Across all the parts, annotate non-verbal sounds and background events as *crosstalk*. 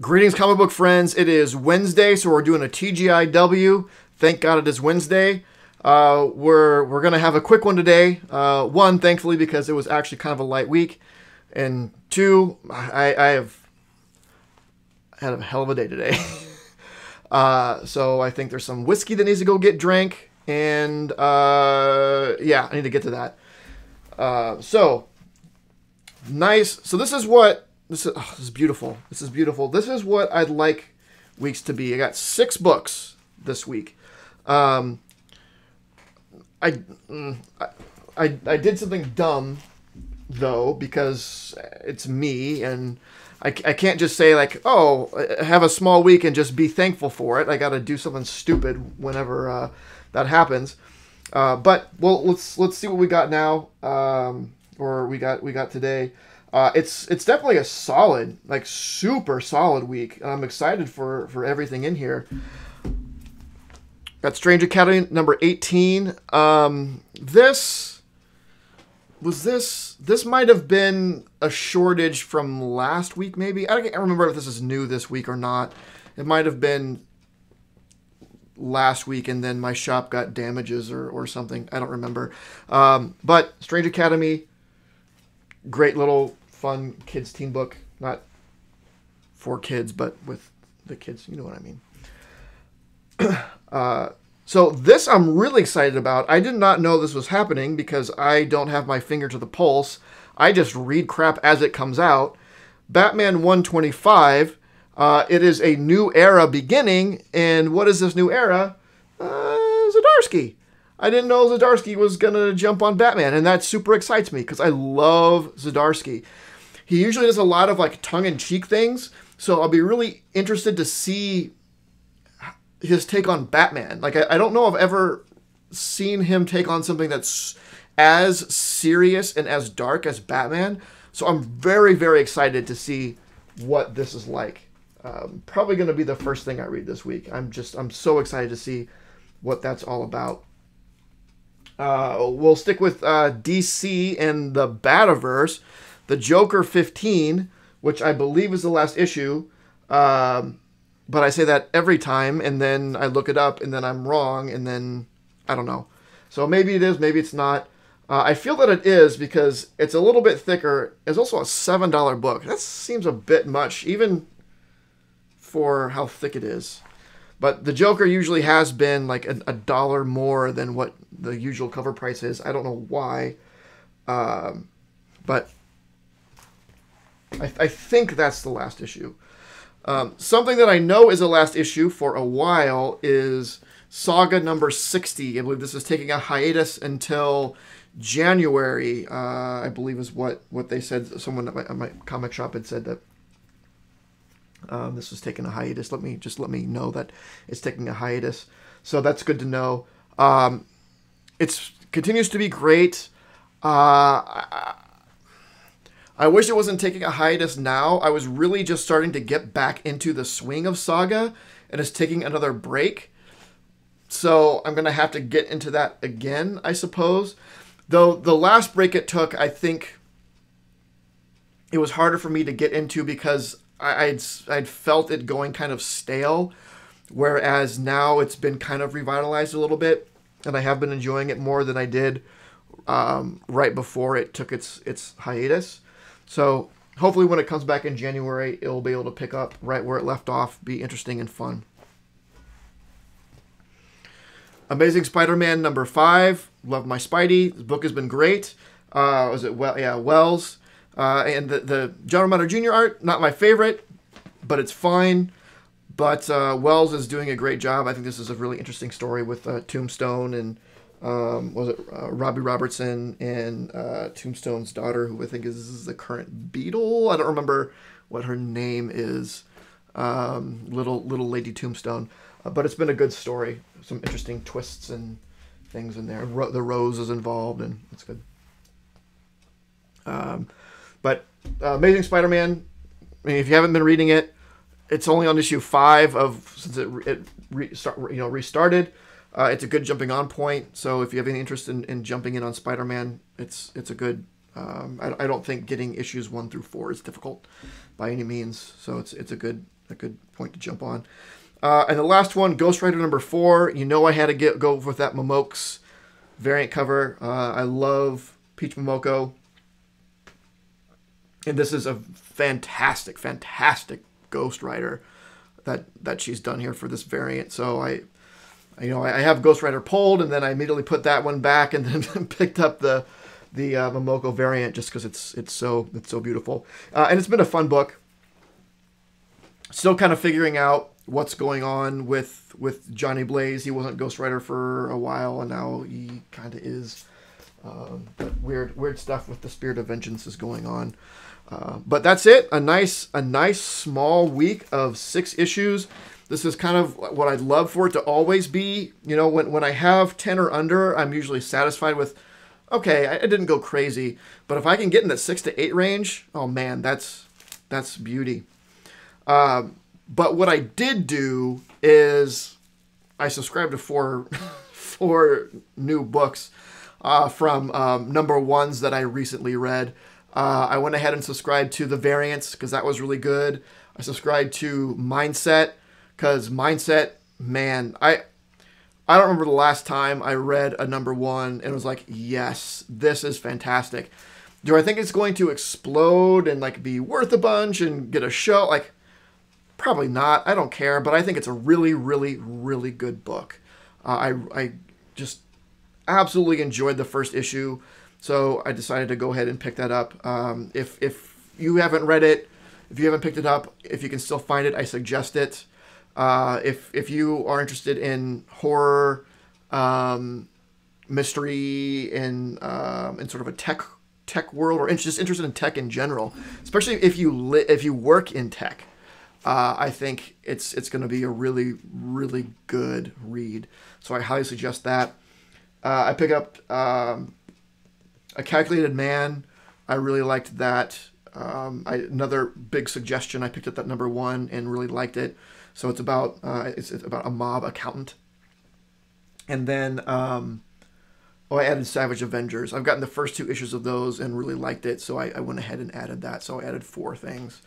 Greetings, comic book friends. It is Wednesday, so we're doing a TGIW. Thank God it is Wednesday. Uh, we're we're gonna have a quick one today. Uh, one, thankfully, because it was actually kind of a light week, and two, I, I have had a hell of a day today. *laughs* uh, so I think there's some whiskey that needs to go get drank, and uh, yeah, I need to get to that. Uh, so nice. So this is what this is, oh, this is beautiful. This is beautiful. This is what I'd like weeks to be. I got six books this week. Um, I, mm, I, I, did something dumb though because it's me and I, I can't just say like oh have a small week and just be thankful for it. I got to do something stupid whenever uh, that happens. Uh, but well, let's let's see what we got now, um, or we got we got today. Uh, it's it's definitely a solid, like super solid week. I'm excited for for everything in here. Got Strange Academy number 18. Um, this was this this might have been a shortage from last week, maybe. I can't remember if this is new this week or not. It might have been last week, and then my shop got damages or, or something. I don't remember. Um, but Strange Academy, great little fun kids teen book, not for kids, but with the kids. You know what I mean. *clears throat* uh, so this I'm really excited about. I did not know this was happening because I don't have my finger to the pulse. I just read crap as it comes out. Batman 125. Uh, it is a new era beginning, and what is this new era? Uh, Zdarsky. I didn't know Zdarsky was gonna jump on Batman, and that super excites me because I love Zdarsky. He usually does a lot of like tongue-in-cheek things, so I'll be really interested to see his take on Batman. Like I, I don't know if I've ever seen him take on something that's as serious and as dark as Batman. So I'm very very excited to see what this is like. Um, probably going to be the first thing I read this week. I'm just I'm so excited to see what that's all about. Uh, we'll stick with uh, DC and the Bativerse, the Joker 15, which I believe is the last issue. Um, but I say that every time, and then I look it up, and then I'm wrong, and then I don't know. So maybe it is, maybe it's not. Uh, I feel that it is because it's a little bit thicker. It's also a seven dollar book. That seems a bit much, even for how thick it is. But the Joker usually has been like a, a dollar more than what the usual cover price is. I don't know why, um, but I, I think that's the last issue. Um, something that I know is a last issue for a while is Saga number 60. I believe this is taking a hiatus until January, uh, I believe is what, what they said. Someone at my, at my comic shop had said that um, this was taking a hiatus. Let me just let me know that it's taking a hiatus. So that's good to know. Um, it's continues to be great. Uh, I, I wish it wasn't taking a hiatus now. I was really just starting to get back into the swing of Saga, and it's taking another break. So I'm gonna have to get into that again, I suppose. Though the last break it took, I think it was harder for me to get into because I, would I'd felt it going kind of stale, whereas now it's been kind of revitalized a little bit, and I have been enjoying it more than I did um, right before it took its its hiatus. So hopefully, when it comes back in January, it'll be able to pick up right where it left off, be interesting and fun. Amazing Spider-Man number five. Love my Spidey. This book has been great. Uh, was it well? Yeah, Wells. Uh, and the, the John Romita Jr. art, not my favorite, but it's fine. But uh, Wells is doing a great job. I think this is a really interesting story with uh, Tombstone and um, was it uh, Robbie Robertson and uh, Tombstone's daughter, who I think is, the current Beetle. I don't remember what her name is. Um, little little Lady Tombstone, uh, but it's been a good story. Some interesting twists and things in there. Ro- the Rose is involved, and it's good. Um, but uh, Amazing Spider-Man. I mean, if you haven't been reading it, it's only on issue five of since it, it re, start, you know restarted. Uh, it's a good jumping on point. So if you have any interest in, in jumping in on Spider-Man, it's it's a good. Um, I, I don't think getting issues one through four is difficult by any means. So it's it's a good a good point to jump on. Uh, and the last one, Ghost Rider number four. You know I had to get go with that Momoko's variant cover. Uh, I love Peach Momoko. And this is a fantastic, fantastic Ghost Rider that that she's done here for this variant. So I, you know, I have Ghost Rider pulled, and then I immediately put that one back, and *laughs* then picked up the the uh, Momoko variant just because it's it's so it's so beautiful, uh, and it's been a fun book. Still kind of figuring out what's going on with with Johnny Blaze. He wasn't Ghost Rider for a while, and now he kind of is. Um, weird weird stuff with the Spirit of Vengeance is going on. Uh, but that's it. A nice a nice small week of six issues. This is kind of what I'd love for it to always be. You know, when when I have ten or under, I'm usually satisfied with. Okay, I, I didn't go crazy, but if I can get in the six to eight range, oh man, that's that's beauty. Um, but what I did do is I subscribed to four *laughs* four new books uh, from um, number ones that I recently read. Uh, I went ahead and subscribed to the Variants because that was really good. I subscribed to Mindset because Mindset, man, I I don't remember the last time I read a number one and was like, yes, this is fantastic. Do I think it's going to explode and like be worth a bunch and get a show? Like, probably not. I don't care, but I think it's a really, really, really good book. Uh, I I just absolutely enjoyed the first issue. So I decided to go ahead and pick that up. Um, if if you haven't read it, if you haven't picked it up, if you can still find it, I suggest it. Uh, if if you are interested in horror, um, mystery, in um, in sort of a tech tech world, or just interested in tech in general, especially if you li- if you work in tech, uh, I think it's it's going to be a really really good read. So I highly suggest that. Uh, I pick up um, a Calculated Man. I really liked that. Um, I, another big suggestion. I picked up that number one and really liked it. So it's about uh, it's, it's, about a mob accountant. And then um, oh, I added Savage Avengers. I've gotten the first two issues of those and really liked it. So I, I went ahead and added that. So I added four things.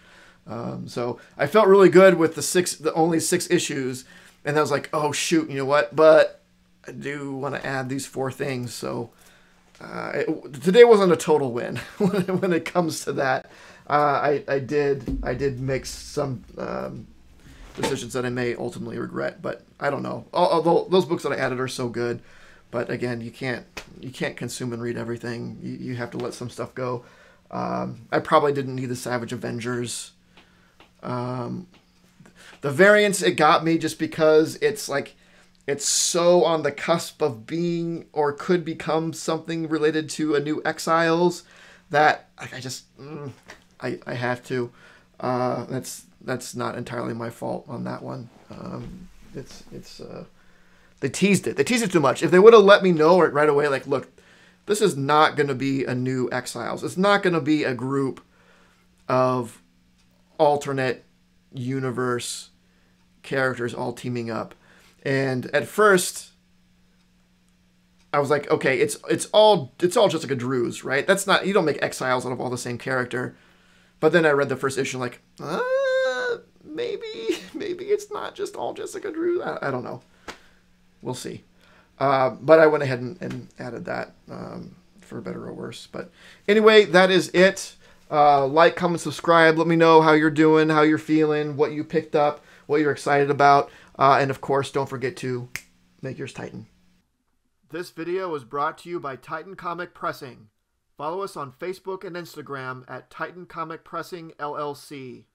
Um, so I felt really good with the six, the only six issues, and I was like, oh shoot, you know what? But I do want to add these four things. So uh, it, today wasn't a total win *laughs* when, it comes to that. Uh, I, I did I did make some um, decisions that I may ultimately regret, but I don't know. Although those books that I added are so good, but again, you can't you can't consume and read everything. You, you have to let some stuff go. Um, I probably didn't need the Savage Avengers. Um, the variants it got me just because it's like it's so on the cusp of being or could become something related to a new Exiles that I just mm, I, I have to. Uh, that's that's not entirely my fault on that one. Um, it's it's uh, they teased it. They teased it too much. If they would have let me know right away, like, look, this is not going to be a new Exiles. It's not going to be a group of alternate universe characters all teaming up and at first, I was like, okay, it's it's all it's all Jessica Drews, right? That's not you don't make exiles out of all the same character. But then I read the first issue, like, uh, maybe *laughs* maybe it's not just all Jessica Drews. I, I don't know. We'll see. Uh, but I went ahead and, and added that um, for better or worse. But anyway, that is it. Uh, like, comment, subscribe. Let me know how you're doing, how you're feeling, what you picked up, what you're excited about. Uh, and of course, don't forget to make yours Titan. This video was brought to you by Titan Comic Pressing. Follow us on Facebook and Instagram at Titan Comic Pressing LLC.